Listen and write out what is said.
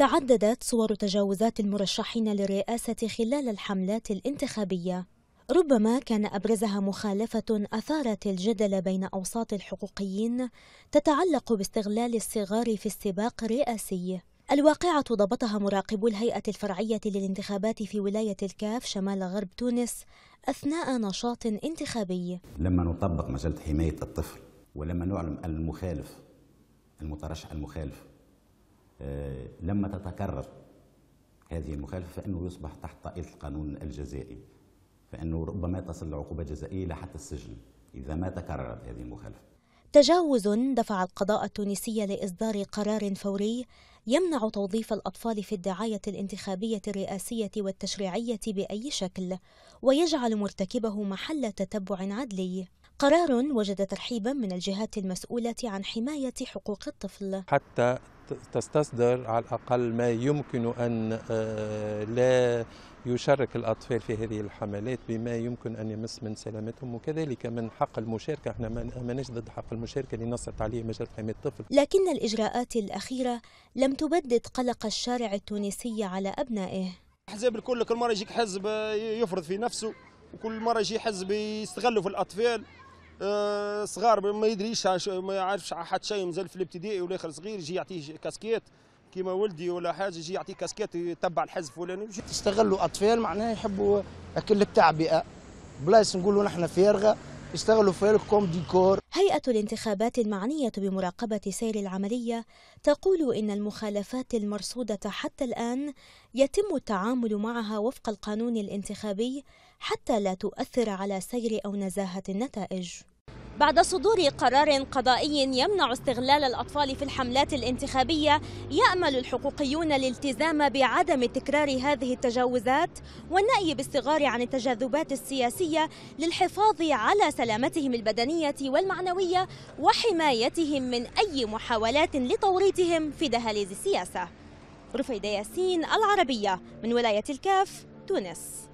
تعددت صور تجاوزات المرشحين للرئاسة خلال الحملات الانتخابية. ربما كان أبرزها مخالفة أثارت الجدل بين أوساط الحقوقيين تتعلق باستغلال الصغار في السباق الرئاسي الواقعة ضبطها مراقبو الهيئة الفرعية للانتخابات في ولاية الكاف شمال غرب تونس أثناء نشاط انتخابي. لما نطبق مسألة حماية الطفل ولما نعلم المخالف المترشح المخالف لما تتكرر هذه المخالفة فإنه يصبح تحت طائلة القانون الجزائي فإنه ربما تصل لعقوبة جزائية لحتى السجن إذا ما تكررت هذه المخالفة. تجاوز دفع القضاء التونسي لإصدار قرار فوري يمنع توظيف الأطفال في الدعاية الانتخابية الرئاسية والتشريعية بأي شكل ويجعل مرتكبه محل تتبع عدلي. قرار وجد ترحيبا من الجهات المسؤولة عن حماية حقوق الطفل. حتى تستصدر على الأقل ما يمكن أن آه، لا يشارك الأطفال في هذه الحملات بما يمكن أن يمس من سلامتهم. وكذلك من حق المشاركة إحنا ماناش ضد حق المشاركة اللي نصت عليه مجال حماية الطفل. لكن الإجراءات الأخيرة لم تبدد قلق الشارع التونسي على أبنائه. الأحزاب الكل كل مرة يجيك حزب يفرض في نفسه وكل مرة يجي حزب يستغلوا في الأطفال. صغار ما يدريش ما يعرفش حتى شيء مازال في الابتدائي والاخر صغير يجي يعطيه كاسكيت. كيما ولدي ولا حاجة يجي يعطيه كاسكيت يتبع الحزب فلاني يستغلوا أطفال معناها يحبوا أكل التعبئة. بلايص نقولوا نحن فارغة يستغلوا comme décor. هيئة الانتخابات المعنية بمراقبة سير العملية تقول إن المخالفات المرصودة حتى الآن يتم التعامل معها وفق القانون الانتخابي حتى لا تؤثر على سير أو نزاهة النتائج. بعد صدور قرار قضائي يمنع استغلال الأطفال في الحملات الانتخابية يأمل الحقوقيون الالتزام بعدم تكرار هذه التجاوزات والنأي بالصغار عن التجاذبات السياسية للحفاظ على سلامتهم البدنية والمعنوية وحمايتهم من أي محاولات لتوريطهم في دهاليز السياسة. رفيدة ياسين العربية من ولاية الكاف تونس.